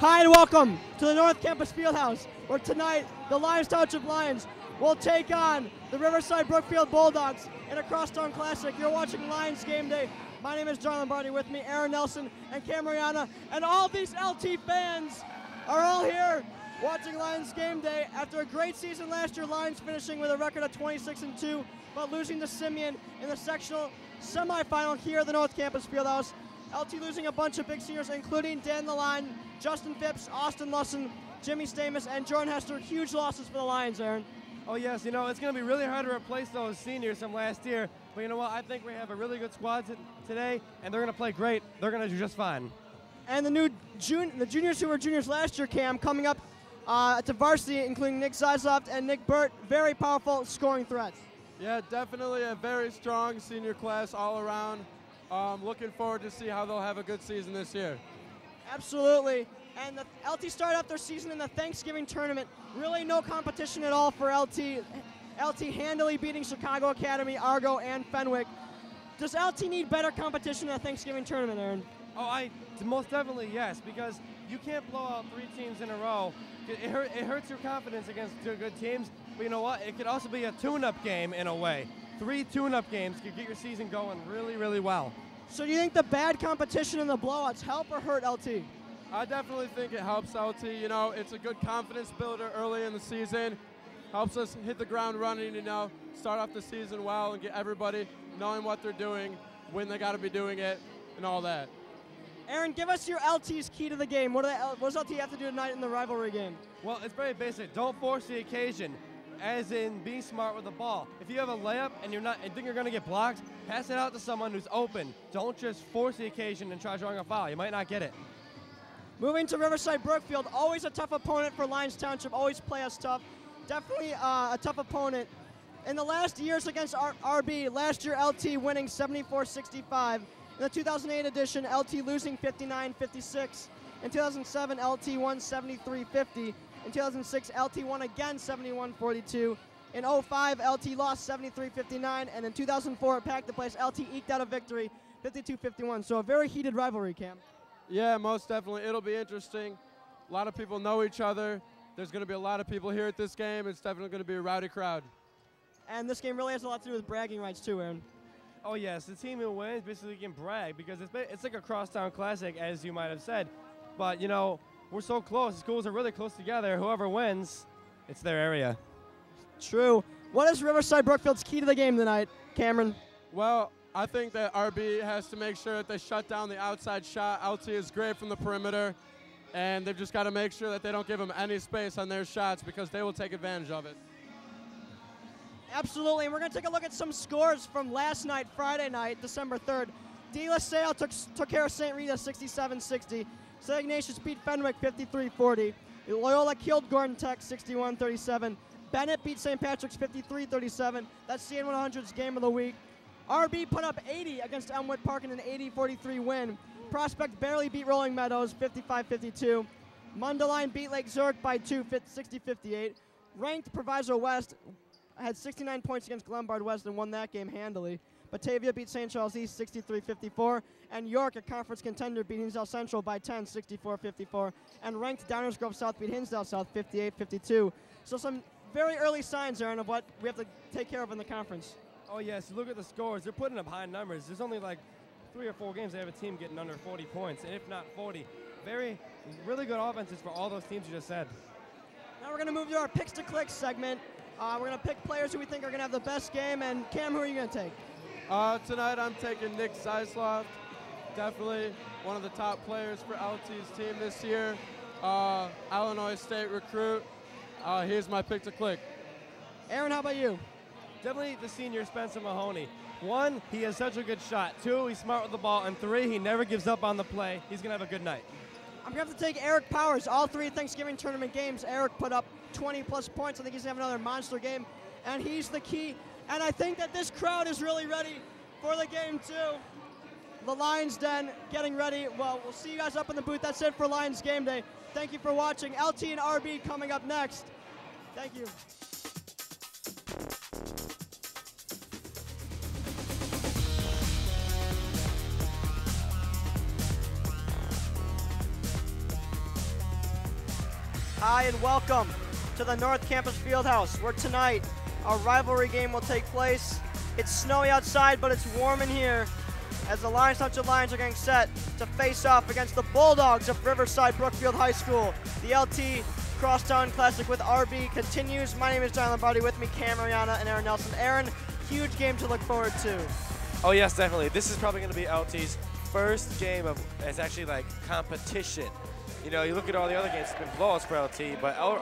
Hi and welcome to the North Campus Fieldhouse, where tonight the Lyons Township Lions will take on the Riverside Brookfield Bulldogs in a crosstown classic. You're watching Lions Game Day. My name is John Lombardi. With me, Aaron Nelson and Cam Mariana, and all these LT fans are all here watching Lions Game Day. After a great season last year, Lions finishing with a record of 26 and 2, but losing to Simeon in the sectional semifinal here at the North Campus Fieldhouse. LT losing a bunch of big seniors, including Dan the Line, Justin Phipps, Austin Lusson, Jimmy Stamus, and Jordan Hester. Huge losses for the Lions, Aaron. Oh yes, you know it's going to be really hard to replace those seniors from last year. But you know what? I think we have a really good squad t- today, and they're going to play great. They're going to do just fine. And the new jun- the juniors who were juniors last year, Cam, coming up uh, to varsity, including Nick Zeisloft and Nick Burt, very powerful scoring threats. Yeah, definitely a very strong senior class all around. Um, looking forward to see how they'll have a good season this year. Absolutely. And the LT started off their season in the Thanksgiving tournament. Really no competition at all for LT. LT handily beating Chicago Academy, Argo, and Fenwick. Does LT need better competition in the Thanksgiving tournament, Aaron? Oh, I most definitely yes, because you can't blow out three teams in a row. It, it, hurt, it hurts your confidence against two good teams. But you know what? It could also be a tune-up game in a way. Three tune-up games could get your season going really, really well. So do you think the bad competition and the blowouts help or hurt LT? I definitely think it helps LT. You know, it's a good confidence builder early in the season. Helps us hit the ground running, you know, start off the season well and get everybody knowing what they're doing, when they got to be doing it, and all that. Aaron, give us your LT's key to the game. What, do they, what does LT have to do tonight in the rivalry game? Well, it's very basic. Don't force the occasion, as in being smart with the ball. If you have a layup and you're not and think you're going to get blocked, pass it out to someone who's open. Don't just force the occasion and try drawing a foul. You might not get it. Moving to Riverside Brookfield, always a tough opponent for Lyons Township. Always play us tough. Definitely uh, a tough opponent. In the last years against R- RB, last year LT winning 74-65. In the 2008 edition, LT losing 59-56. In 2007, LT won 73-50. In 2006, LT won again 71-42. In 05, LT lost 73-59, and in 2004 at Pack the Place, LT eked out a victory 52-51. So a very heated rivalry, Cam. Yeah, most definitely. It'll be interesting. A lot of people know each other. There's going to be a lot of people here at this game. It's definitely going to be a rowdy crowd. And this game really has a lot to do with bragging rights too, Aaron. Oh yes, the team who wins basically can brag because it's it's like a crosstown classic, as you might have said. But you know, we're so close. The schools are really close together. Whoever wins, it's their area. True. What is Riverside Brookfield's key to the game tonight, Cameron? Well, I think that RB has to make sure that they shut down the outside shot. LT is great from the perimeter, and they've just got to make sure that they don't give them any space on their shots because they will take advantage of it. Absolutely. And we're going to take a look at some scores from last night, Friday night, December 3rd. De La Salle took, took care of St. Rita 67 60. St. Ignatius beat Fenwick 53 40. Loyola killed Gordon Tech 61 37. Benet beat St. Patrick's 53 37. That's CN100's game of the week. RB put up 80 against Elmwood Park in an 80 43 win. Prospect barely beat Rolling Meadows 55 52. Mundelein beat Lake Zurich by 2 60 58. Ranked Proviso West had 69 points against Glenbard West and won that game handily. Batavia beat St. Charles East 63-54, and York, a conference contender, beat Hinsdale Central by 10, 64-54, and ranked Downers Grove South beat Hinsdale South 58-52. So some very early signs, Aaron, of what we have to take care of in the conference. Oh yes, look at the scores. They're putting up high numbers. There's only like three or four games they have a team getting under 40 points, and if not 40, very, really good offenses for all those teams you just said. Now we're going to move to our picks to clicks segment. Uh, we're going to pick players who we think are going to have the best game. And Cam, who are you going to take? Uh, tonight I'm taking Nick Zeisloft, definitely one of the top players for LT's team this year. Uh, Illinois State recruit. Uh, here's my pick to click. Aaron, how about you? Definitely the senior Spencer Mahoney. One, he has such a good shot. Two, he's smart with the ball. And three, he never gives up on the play. He's going to have a good night. I'm going to have to take Eric Powers. All three Thanksgiving tournament games, Eric put up 20 plus points. I think he's going to have another monster game. And he's the key. And I think that this crowd is really ready for the game, too. The Lions Den getting ready. Well, we'll see you guys up in the booth. That's it for Lions Game Day. Thank you for watching. LT and RB coming up next. Thank you. Hi, and welcome to the North Campus Fieldhouse, where tonight our rivalry game will take place. It's snowy outside, but it's warm in here as the Lyons Township Lions are getting set to face off against the Bulldogs of Riverside Brookfield High School. The LT Crosstown Classic with RB continues. My name is John Lombardi. With me, Cam Mariana and Aaron Nelson. Aaron, huge game to look forward to. Oh yes, definitely. This is probably going to be LT's first game of it's actually like competition. You know, you look at all the other games, it's been blowouts for LT, but our